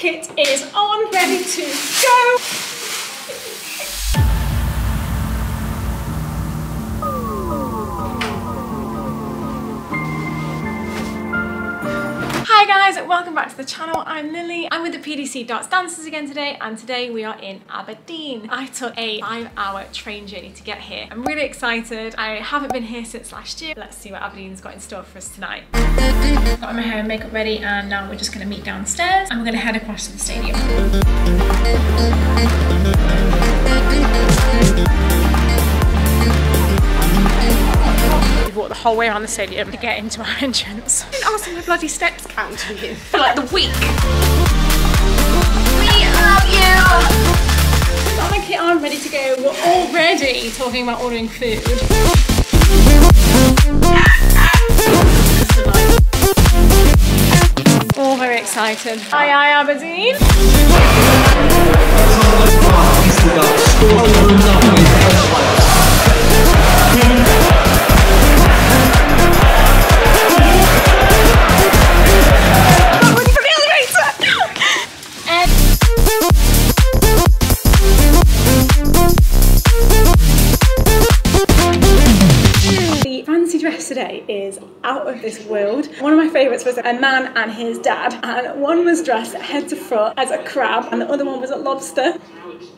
Kit is on, ready to go. Welcome back to the channel. I'm Lilly. I'm with the PDC Darts Dancers again today and today we are in Aberdeen. I took a five hour train journey to get here. I'm really excited. I haven't been here since last year. Let's see what Aberdeen's got in store for us tonight. Got my hair and makeup ready and now we're just going to meet downstairs and we're going to head across to the stadium. Whole way around the stadium to get into our entrance. I didn't ask my bloody steps count to you for like the week. We love you! Got my kit on, ready to go. We're already talking about ordering food. All very excited. Hi, hi, Aberdeen. Today is out of this world. One of my favourites was a man and his dad, and one was dressed head to foot as a crab, and the other one was a lobster.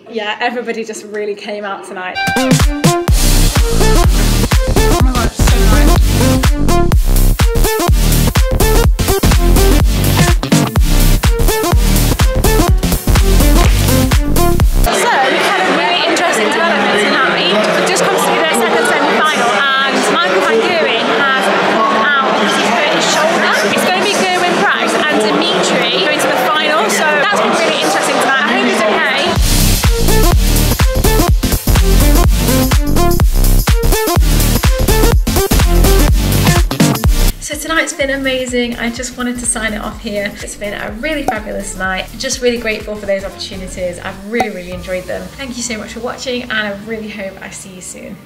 Yeah, everybody just really came out tonight. Oh Tonight's been amazing. I just wanted to sign it off here. It's been a really fabulous night. Just really grateful for those opportunities. I've really, really enjoyed them. Thank you so much for watching and I really hope I see you soon.